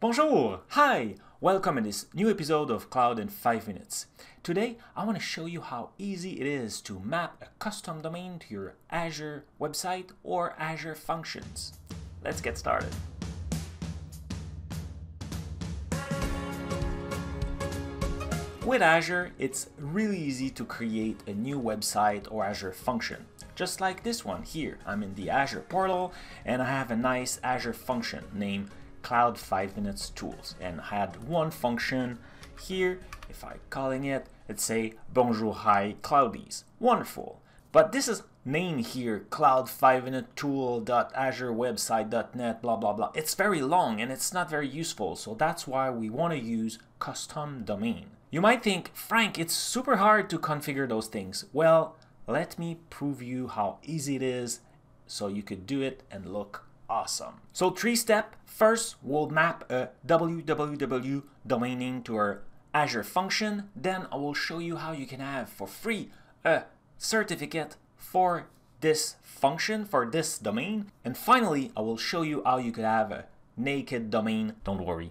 Bonjour! Hi! Welcome to this new episode of Cloud in 5 Minutes. Today, I want to show you how easy it is to map a custom domain to your Azure website or Azure functions. Let's get started. With Azure, it's really easy to create a new website or Azure function. Just like this one here. I'm in the Azure portal and I have a nice Azure function named Cloud 5 Minutes Tools. And had one function here. If I calling it, let's say Bonjour Hi Cloudies. Wonderful. But this is name here, cloud 5 minute tool dot azure website dot net blah blah blah. It's very long and it's not very useful. So that's why we want to use custom domain. You might think, Frank, it's super hard to configure those things. Well, let me prove you how easy it is so you could do it and look awesome. So three step, first we'll map a www domain name to our Azure function. Then I will show you how you can have for free a certificate for this function, for this domain. And finally, I will show you how you could have a naked domain. Don't worry,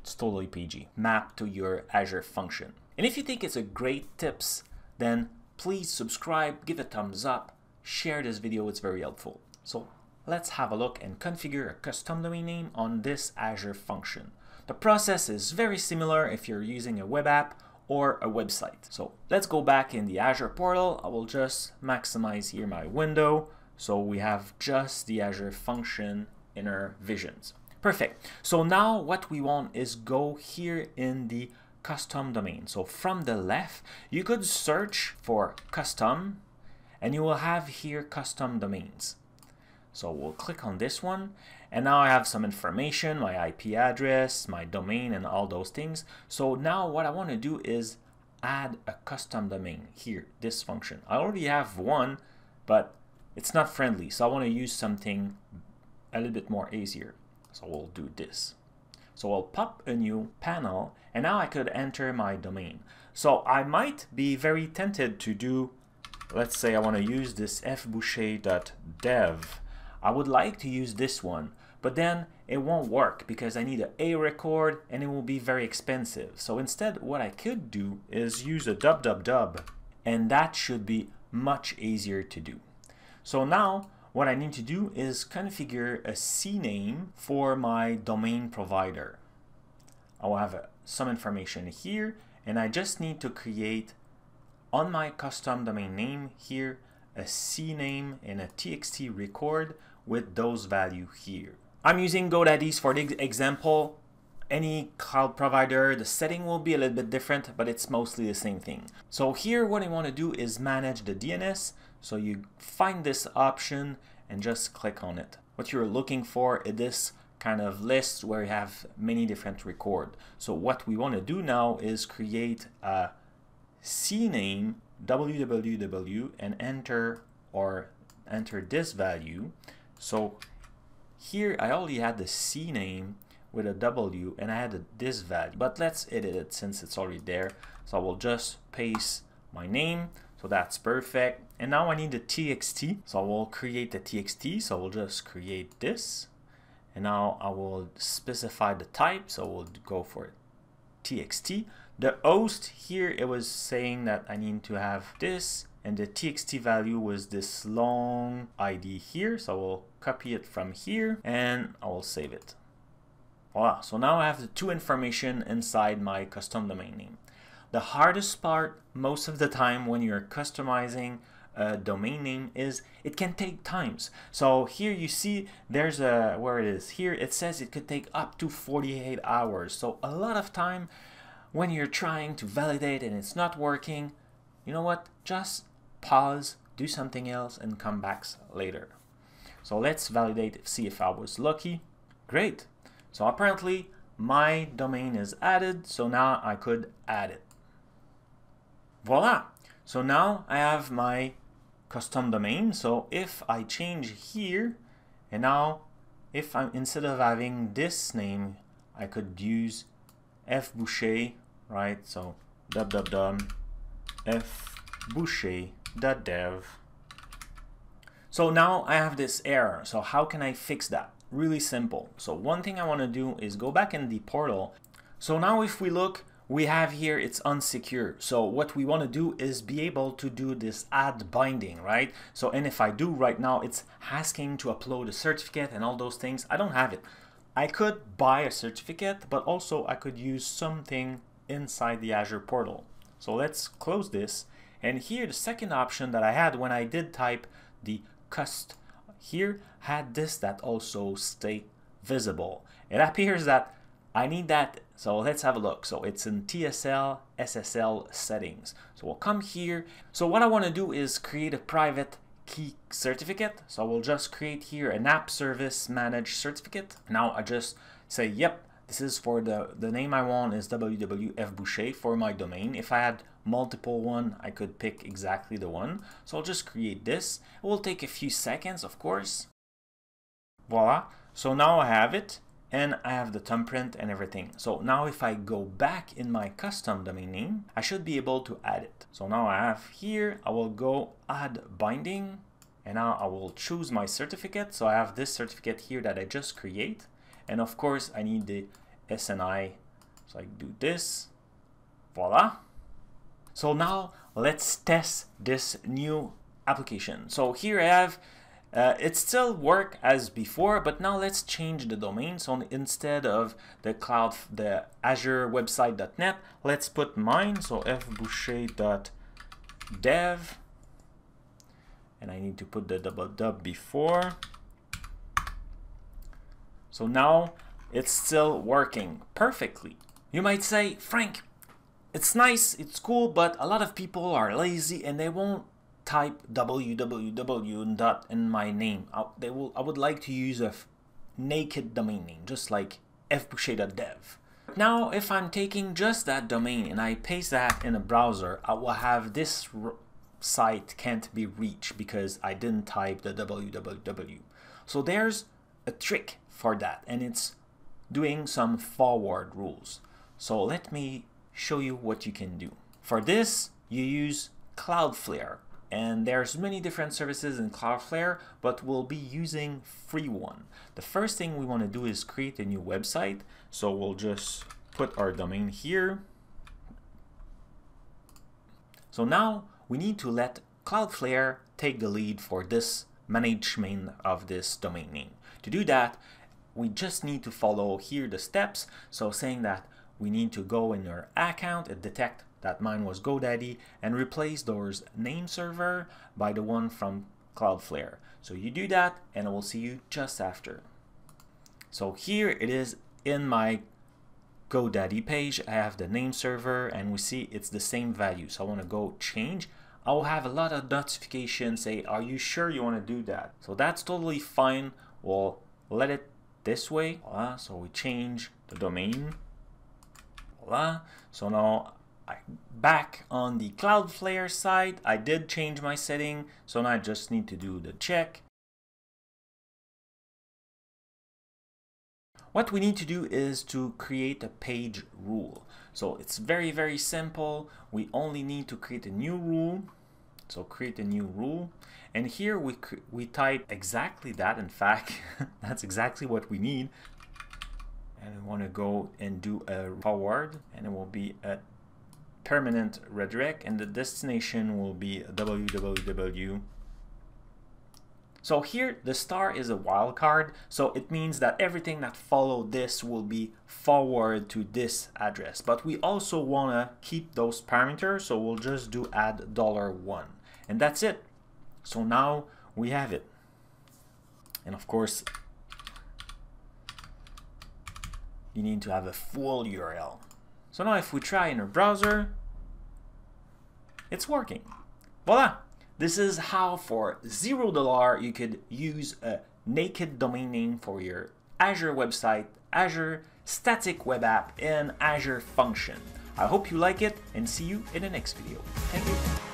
it's totally PG, mapped to your Azure function. And if you think it's a great tips, then please subscribe, give a thumbs up, share this video, it's very helpful. So let's have a look and configure a custom domain name on this Azure function. The process is very similar if you're using a web app or a website. So let's go back in the Azure portal. I will just maximize here my window. So we have just the Azure function in our visions. Perfect. So now what we want is go here in the custom domain. So from the left, you could search for custom and you will have here custom domains. So we'll click on this one and now I have some information, my IP address, my domain and all those things. So now what I want to do is add a custom domain here, this function. I already have one, but it's not friendly. So I want to use something a little bit more easier. So we'll do this. So I'll pop a new panel and now I could enter my domain. So I might be very tempted to do, let's say I want to use this fboucher.dev. I would like to use this one, but then it won't work because I need an A record and it will be very expensive. So instead what I could do is use a dub and that should be much easier to do. So now what I need to do is configure a CNAME for my domain provider. I will have uh, some information here and I just need to create on my custom domain name here a CNAME and a TXT record with those value here. I'm using GoDaddy's for the example. Any cloud provider, the setting will be a little bit different, but it's mostly the same thing. So here what I want to do is manage the DNS. So you find this option and just click on it. What you're looking for is this kind of list where you have many different record. So what we want to do now is create a CNAME www and enter or enter this value. So here I already had the C name with a W and I had this value, but let's edit it since it's already there. So I will just paste my name. So that's perfect. And now I need the TXT. So I will create the TXT. So we'll just create this. And now I will specify the type. So we'll go for TXT. The host here, it was saying that I need to have this and the txt value was this long id here so I will copy it from here and I will save it. Voila. So now I have the two information inside my custom domain name. The hardest part most of the time when you're customizing a domain name is it can take times. So here you see there's a where it is. Here it says it could take up to 48 hours. So a lot of time when you're trying to validate and it's not working you know what just pause, do something else, and come back later. So let's validate, see if I was lucky. Great. So apparently my domain is added, so now I could add it. Voila. So now I have my custom domain. So if I change here, and now if I'm instead of having this name, I could use fboucher, right? So www fboucher dev. So now I have this error. So how can I fix that? really simple. So one thing I want to do is go back in the portal. So now if we look, we have here it's unsecure. So what we want to do is be able to do this add binding, right? So and if I do right now, it's asking to upload a certificate and all those things. I don't have it. I could buy a certificate, but also I could use something inside the Azure portal. So let's close this. And here the second option that I had when I did type the cust here had this that also stay visible. It appears that I need that. So let's have a look. So it's in TSL SSL settings. So we'll come here. So what I want to do is create a private key certificate. So I will just create here an app service managed certificate. Now I just say, yep, this is for the, the name I want is www.fboucher for my domain. If I had multiple one, I could pick exactly the one. So I'll just create this. It will take a few seconds, of course. Voila. So now I have it and I have the thumbprint and everything. So now if I go back in my custom domain name, I should be able to add it. So now I have here, I will go add binding and now I will choose my certificate. So I have this certificate here that I just create. And of course I need the SNI. So I do this, voila. So now let's test this new application. So here I have, uh, it still work as before, but now let's change the domain. So instead of the cloud, the Azure website.net, let's put mine. So fboucher.dev. And I need to put the double dub before. So now it's still working perfectly. You might say, Frank, it's nice, it's cool, but a lot of people are lazy and they won't type www in my name. I, they will, I would like to use a naked domain name, just like fboucher.dev. Now, if I'm taking just that domain and I paste that in a browser, I will have this site can't be reached because I didn't type the www. So there's a trick for that and it's doing some forward rules. So let me show you what you can do. For this, you use Cloudflare and there's many different services in Cloudflare, but we'll be using free one. The first thing we want to do is create a new website. So we'll just put our domain here. So now we need to let Cloudflare take the lead for this management of this domain name. To do that, we just need to follow here the steps. So saying that we need to go in our account and detect that mine was GoDaddy and replace those name server by the one from Cloudflare. So you do that and I will see you just after. So here it is in my GoDaddy page. I have the name server and we see it's the same value. So I want to go change. I will have a lot of notifications say, are you sure you want to do that? So that's totally fine. We'll let it this way. Voila. So we change the domain. Voila. So now back on the Cloudflare side, I did change my setting. So now I just need to do the check. What we need to do is to create a page rule. So it's very, very simple. We only need to create a new rule. So create a new rule. And here we, we type exactly that. In fact, that's exactly what we need. And we want to go and do a forward and it will be a permanent redirect and the destination will be www so here the star is a wildcard, so it means that everything that follow this will be forward to this address. But we also want to keep those parameters, so we'll just do add dollar $1. And that's it. So now we have it. And of course, you need to have a full URL. So now if we try in our browser, it's working. Voila! This is how for $0 you could use a naked domain name for your Azure website, Azure static web app, and Azure function. I hope you like it and see you in the next video. Thank you.